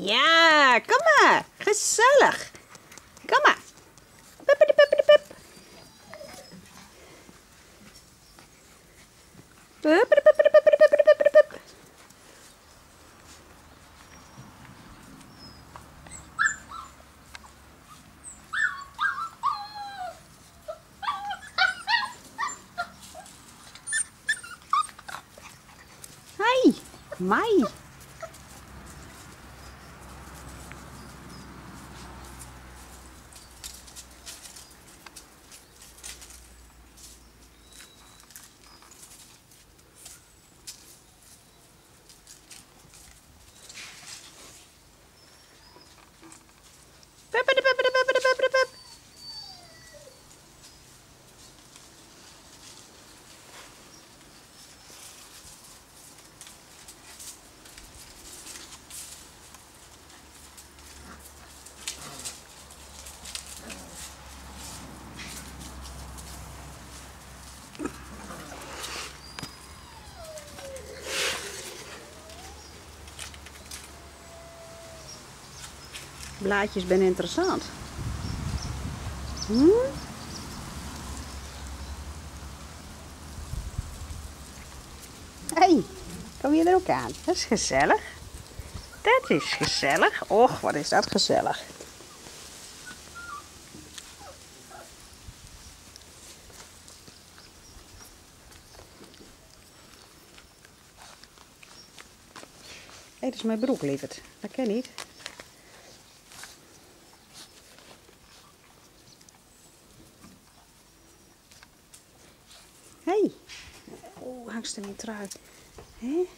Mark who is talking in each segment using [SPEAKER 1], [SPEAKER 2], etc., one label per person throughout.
[SPEAKER 1] maar, kom maar. Gezellig. Kom maar. Pippidi, pippidi, pip. Hi, Mai. Blaadjes ben interessant. Hm? hey, kom je er ook aan? Dat is gezellig. Dat is gezellig. Och, wat is dat gezellig. Hey, dat is mijn broek, lieverd. Dat ken niet. Hé. Hey. Oeh, hangst in mijn trui. Hé?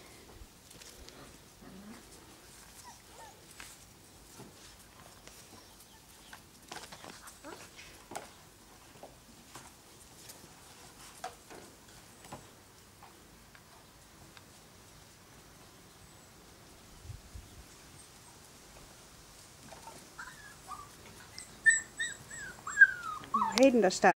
[SPEAKER 1] Heden, daar staat.